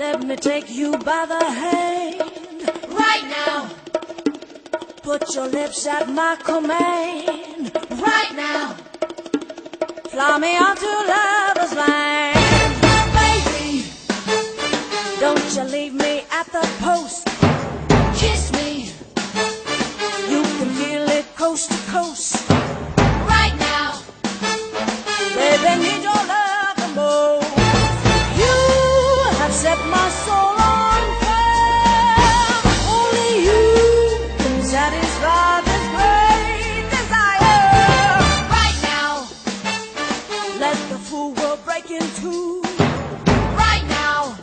Let me take you by the hand right now. Put your lips at my command right now. Fly me onto lover's land. breaking too. Right now,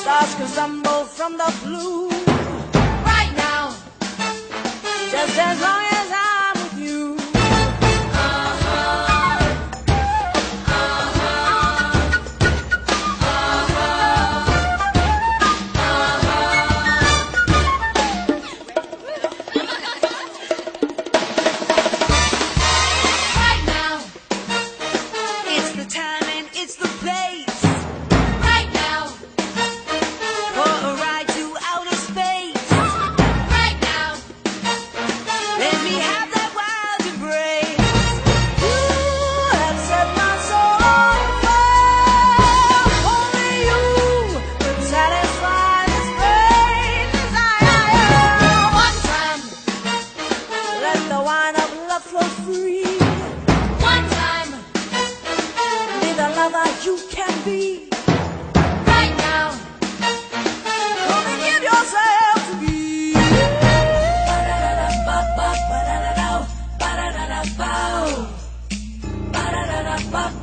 stars can stumble from the blue. happy.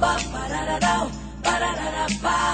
ba ba ba da da ba da da ba.